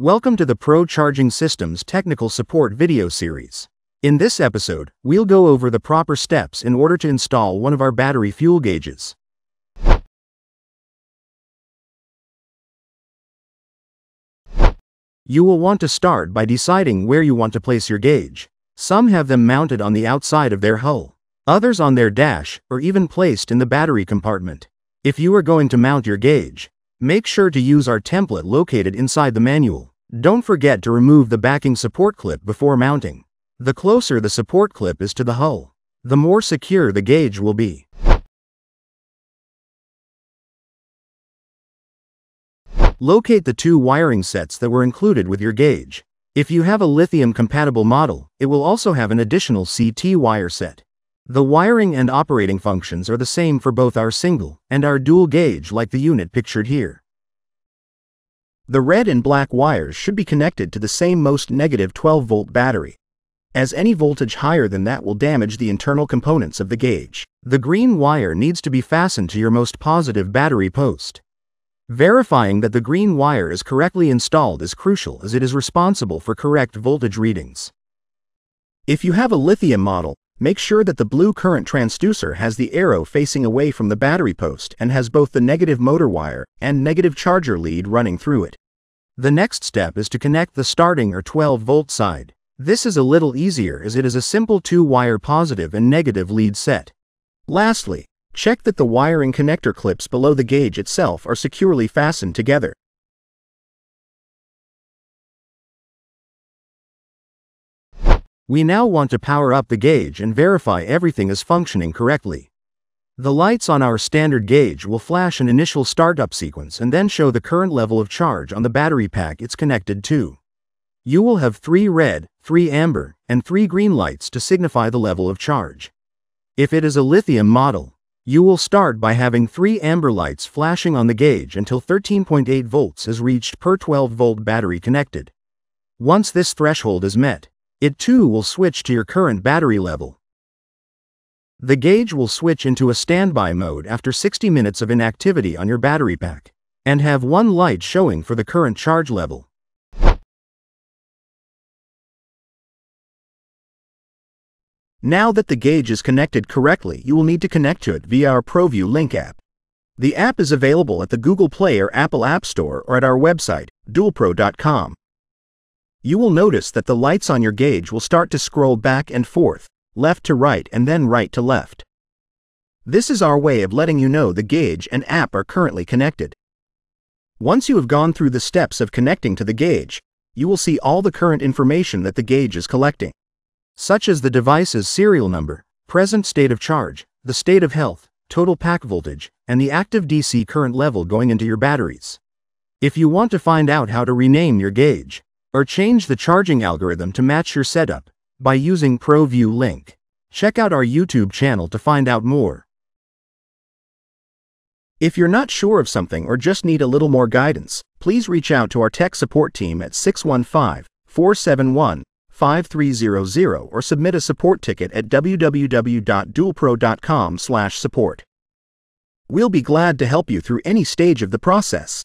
Welcome to the Pro Charging Systems Technical Support video series. In this episode, we'll go over the proper steps in order to install one of our battery fuel gauges. You will want to start by deciding where you want to place your gauge. Some have them mounted on the outside of their hull, others on their dash, or even placed in the battery compartment. If you are going to mount your gauge, make sure to use our template located inside the manual. Don't forget to remove the backing support clip before mounting. The closer the support clip is to the hull, the more secure the gauge will be. Locate the two wiring sets that were included with your gauge. If you have a lithium-compatible model, it will also have an additional CT wire set. The wiring and operating functions are the same for both our single and our dual gauge like the unit pictured here. The red and black wires should be connected to the same most negative 12-volt battery, as any voltage higher than that will damage the internal components of the gauge. The green wire needs to be fastened to your most positive battery post. Verifying that the green wire is correctly installed is crucial as it is responsible for correct voltage readings. If you have a lithium model, make sure that the blue current transducer has the arrow facing away from the battery post and has both the negative motor wire and negative charger lead running through it. The next step is to connect the starting or 12 volt side. This is a little easier as it is a simple two-wire positive and negative lead set. Lastly, Check that the wiring connector clips below the gauge itself are securely fastened together. We now want to power up the gauge and verify everything is functioning correctly. The lights on our standard gauge will flash an initial startup sequence and then show the current level of charge on the battery pack it's connected to. You will have three red, three amber, and three green lights to signify the level of charge. If it is a lithium model, you will start by having three amber lights flashing on the gauge until 13.8 volts is reached per 12 volt battery connected. Once this threshold is met, it too will switch to your current battery level. The gauge will switch into a standby mode after 60 minutes of inactivity on your battery pack, and have one light showing for the current charge level. Now that the gauge is connected correctly, you will need to connect to it via our ProView Link app. The app is available at the Google Play or Apple App Store or at our website, dualpro.com. You will notice that the lights on your gauge will start to scroll back and forth, left to right and then right to left. This is our way of letting you know the gauge and app are currently connected. Once you have gone through the steps of connecting to the gauge, you will see all the current information that the gauge is collecting such as the device's serial number, present state of charge, the state of health, total pack voltage, and the active DC current level going into your batteries. If you want to find out how to rename your gauge, or change the charging algorithm to match your setup, by using ProView link, check out our YouTube channel to find out more. If you're not sure of something or just need a little more guidance, please reach out to our tech support team at 615 471 5300 or submit a support ticket at www.dualpro.com/support. We'll be glad to help you through any stage of the process.